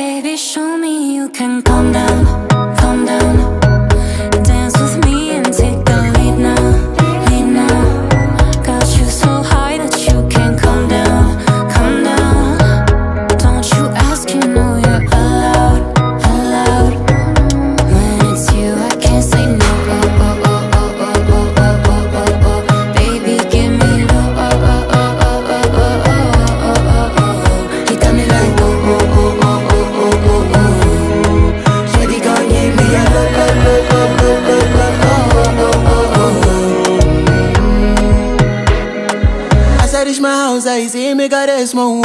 Baby, show me you can go Kiedyś my house. i mi gares mą